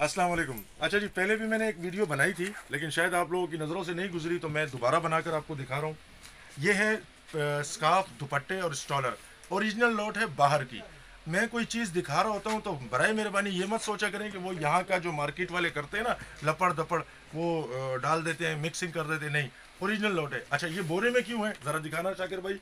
अस्सलाम वालेकुम। अच्छा जी, पहले भी मैंने एक वीडियो बनाई थी, लेकिन शायद आप लोगों की नज़रों से नहीं गुजरी तो मैं दोबारा बनाकर आपको दिखा रहा हूँ। ये है स्काफ दुपट्टे और स्टॉलर। ओरिजिनल लॉट है बाहर की। मैं कोई चीज़ दिखा रहा होता हूँ तो बरए मेहरबानी, ये मत सोचा करें कि वो यहाँ का जो मार्केट वाले करते हैं ना लपड़ दपड़ वो डाल देते हैं, मिक्सिंग कर देते हैं। नहीं, ओरिजिनल लॉट है। अच्छा ये बोरे में क्यों है? ज़रा दिखाना, शाकिर भाई।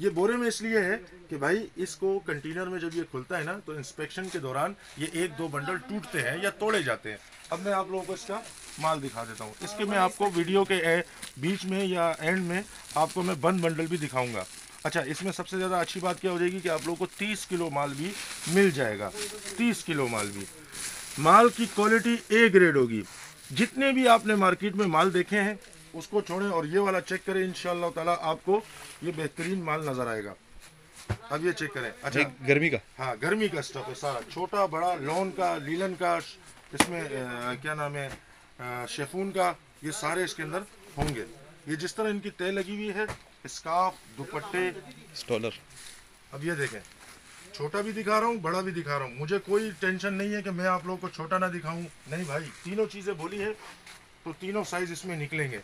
ये बोरे में इसलिए है कि भाई इसको कंटेनर में जब ये खुलता है ना तो इंस्पेक्शन के दौरान ये एक दो बंडल टूटते हैं या तोड़े जाते हैं। अब मैं आप लोगों को इसका माल दिखा देता हूँ। इसके मैं आपको वीडियो के बीच में या एंड में आपको मैं बंद बंडल भी दिखाऊँगा। अच्छा इसमें सबसे ज़्यादा अच्छी बात क्या हो जाएगी कि आप लोगों को 30 किलो माल भी मिल जाएगा। 30 किलो माल भी। माल की क्वालिटी ए ग्रेड होगी। जितने भी आपने मार्केट में माल देखे हैं उसको छोड़ें और ये वाला चेक करें इन ताला आपको ये बेहतरीन माल नज़र आएगा। अब ये चेक करें। अच्छा। गर्मी का? हाँ गर्मी का स्टफ़ है सारा। छोटा बड़ा लॉन का लीलन का इसमें अ, क्या नाम है अ, शेफून का ये सारे इसके अंदर होंगे। ये जिस तरह इनकी तय लगी हुई है स्काफ दुपट्टे। स्टॉलर अब ये देखें। छोटा भी दिखा रहा हूँ बड़ा भी दिखा रहा हूँ। मुझे कोई टेंशन नहीं है कि मैं आप लोगों को छोटा ना दिखाऊँ। नहीं भाई तीनों चीज़ें बोली है। तो तीनों साइज़ इसमें निकलेंगे।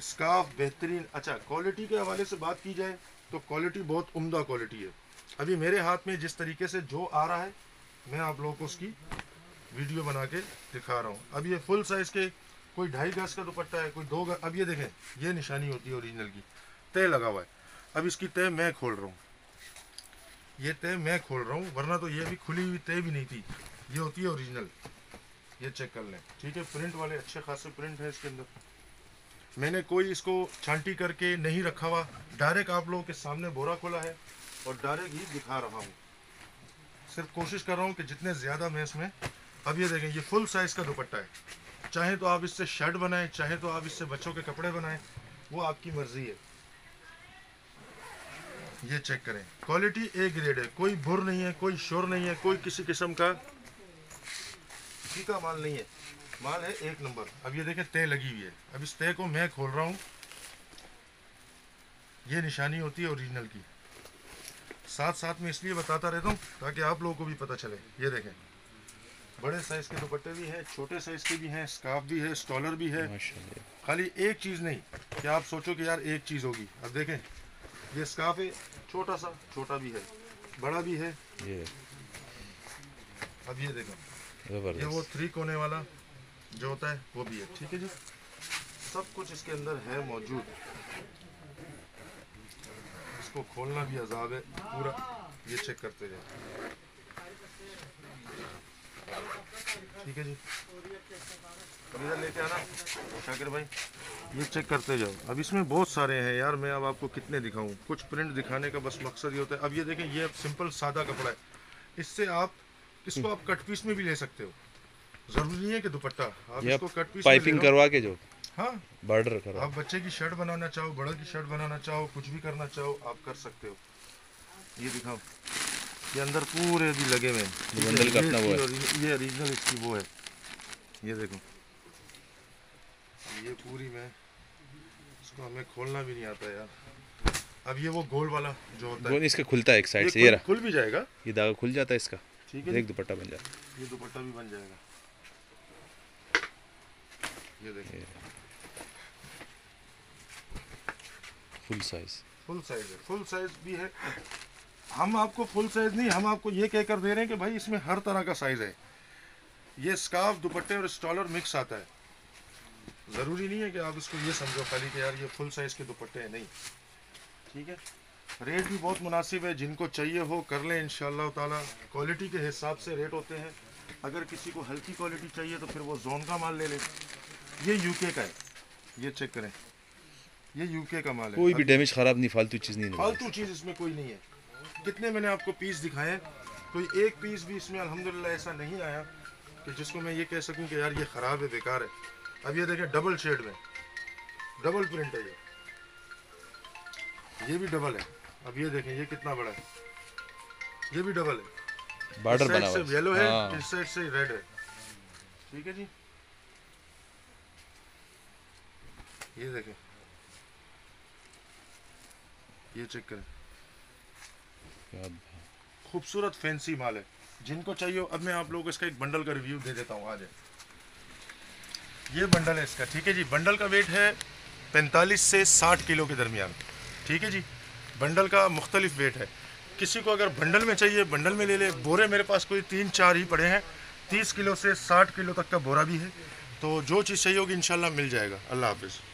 स्काफ बेहतरीन। अच्छा क्वालिटी के हवाले से बात की जाए तो क्वालिटी बहुत उम्दा क्वालिटी है। अभी मेरे हाथ में जिस तरीके से जो आ रहा है, मैं आप लोगों को उसकी वीडियो बना के दिखा रहा हूँ। अब ये फुल साइज़ के कोई ढाई गज का दुपट्टा है, कोई दो गज, अब ये देखें, ये निशानी होती है ओरिजिनल की। तय लगा हुआ है। अब इसकी तय मैं खोल रहा हूँ। ये तय मैं खोल रहा हूँ, वरना तो ये भी खुली हुई तय भी नहीं थी। ये होती है ओरिजिनल ये चेक कर लें। ठीक है प्रिंट वाले अच्छे खासे प्रिंट है इसके अंदर। मैंने कोई इसको छांटी करके नहीं रखा हुआ। डायरेक्ट आप लोगों के सामने बोरा खोला है और डायरेक्ट ही दिखा रहा हूँ। सिर्फ़ कोशिश कर रहा हूँ कि जितने ज़्यादा मैं इसमें अब ये देखें, ये फुल साइज़ का दुपट्टा है। चाहे तो आप इससे शर्ट बनाएँ, चाहे तो आप इससे बच्चों के कपड़े बनाएँ, वो आपकी मर्ज़ी है। ये चेक करें। क्वालिटी ए ग्रेड है। कोई बुर नहीं है, कोई शोर नहीं है, कोई किसी किस्म का फीका माल नहीं है। माल है एक नंबर। अब ये देखें तय लगी हुई है। अब इस तय को मैं खोल रहा हूँ। ये निशानी होती है ओरिजिनल की। साथ साथ में इसलिए बताता रहता हूँ ताकि आप लोगों को भी पता चले। ये देखें। बड़े साइज़ के दुपट्टे भी हैं छोटे साइज़ के भी हैं स्काफ भी है स्टॉलर भी है। खाली एक चीज़ नहीं कि आप सोचो कि यार एक चीज़ होगी। अब देखें ये स्कार्फ है छोटा सा छोटा भी है बड़ा भी है। ये। अब ये देखो। ये वो थ्री कोने वाला जो होता है, वो भी है। ठीक है जी? सब कुछ इसके अंदर है मौजूद। इसको खोलना भी अजाब है। पूरा ये चेक करते जाए ठीक है जी? इधर लेके आना। शाकिर भाई, ये चेक करते जाओ। अब इसमें बहुत सारे हैं यार, मैं अब आपको कितने दिखाऊँ? कुछ प्रिंट दिखाने का बस मकसद ये होता है। अब ये देखें, ये सिंपल सादा कपड़ा है। इससे आप इसको आप कट पीस में भी ले सकते हो। ज़रूरी नहीं है कि दुपट्टा। आप इसको कट पीस पाइपिंग। करवा के जो हाँ? बॉर्डर करवा आप बच्चे की शर्ट बनाना चाहो बड़ा की शर्ट बनाना चाहो कुछ भी करना चाहो आप कर सकते हो। ये दिखाओ। ये अंदर पूरे भी लगे हुए ठीक बंडल का ये अपना वो है। ये ओरिजिनल इसकी वो है। ये देखो। ये पूरी में इसको हमें खोलना भी नहीं आता यार। अब ये वो गोल वाला जो होता है। इसका खुलता है एक साइड से ये खुल भी जाएगा। ये धागा खुल जाता है इसका। ठीक है एक दुपट्टा बन है। ये दुपट्टा भी बन जाएगा। ये देखो फुल साइज़ फुल साइज़ है। फुल साइज़ भी है। हम आपको फुल साइज़ नहीं हम आपको ये कहकर दे रहे हैं कि भाई इसमें हर तरह का साइज़ है। ये स्कार्फ दुपट्टे और स्टॉलर मिक्स आता है। ज़रूरी नहीं है कि आप इसको ये समझो खाली कि यार ये फुल साइज़ के दुपट्टे हैं नहीं। ठीक है? रेट भी बहुत मुनासिब है जिनको चाहिए हो कर लें इन ताला। क्वालिटी के हिसाब से रेट होते हैं। अगर किसी को हल्की क्वालिटी चाहिए तो फिर वो जोन का माल ले ले। ये यूके का है। ये चेक करें। ये यूके का माल है। कोई भी डैमेज खराब नहीं फालतू चीज़ नहीं फालतू चीज़ इसमें कोई नहीं है। कितने मैंने आपको पीस दिखाए कोई एक पीस भी इसमें अलहमदिल्ला ऐसा नहीं आया कि जिसको मैं ये कह सकूँ कि यार ये ख़राब है बेकार है। अब ये देखें डबल शेड में। डबल प्रिंट है ये। ये भी डबल है। अब ये देखें ये कितना बड़ा है। ये भी डबल है। बॉर्डर बना हुआ येलो है हाँ। इस साइड से रेड है। ठीक है जी? ये देखें। ये चेक करें। क्या खूबसूरत फैंसी माल है। जिनको चाहिए अब मैं आप लोगों को इसका एक बंडल का रिव्यू दे देता हूँ आज ये बंडल है इसका ठीक है जी? बंडल का वेट है 45 से 60 किलो के दरमियान। ठीक है जी? बंडल का मुख्तलिफ़ वेट है। किसी को अगर बंडल में चाहिए, बंडल में ले ले। बोरे मेरे पास कोई तीन, चार ही पड़े हैं। 30 किलो से 60 किलो तक का बोरा भी है। तो जो चीज़ चाहिए होगी इन मिल जाएगा। अल्लाह हाफिज़।